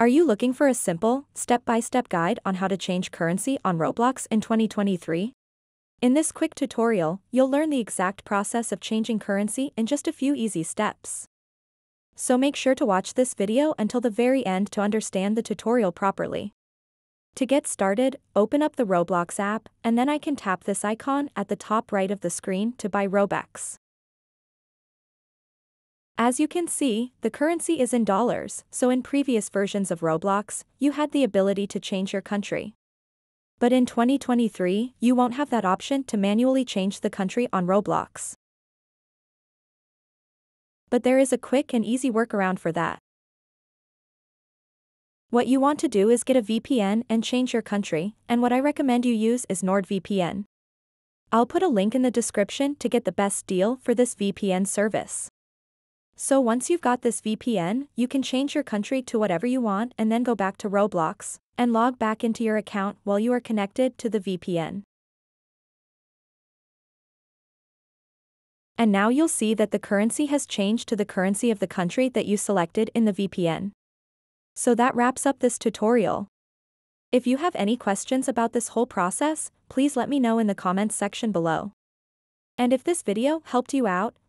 Are you looking for a simple, step-by-step guide on how to change currency on Roblox in 2023? In this quick tutorial, you'll learn the exact process of changing currency in just a few easy steps. So make sure to watch this video until the very end to understand the tutorial properly. To get started, open up the Roblox app, and then I can tap this icon at the top right of the screen to buy Robux. As you can see, the currency is in dollars, so in previous versions of Roblox, you had the ability to change your country. But in 2023, you won't have that option to manually change the country on Roblox. But there is a quick and easy workaround for that. What you want to do is get a VPN and change your country, and what I recommend you use is NordVPN. I'll put a link in the description to get the best deal for this VPN service. So once you've got this VPN, you can change your country to whatever you want and then go back to Roblox and log back into your account while you are connected to the VPN. And now you'll see that the currency has changed to the currency of the country that you selected in the VPN. So that wraps up this tutorial. If you have any questions about this whole process, please let me know in the comments section below. And if this video helped you out,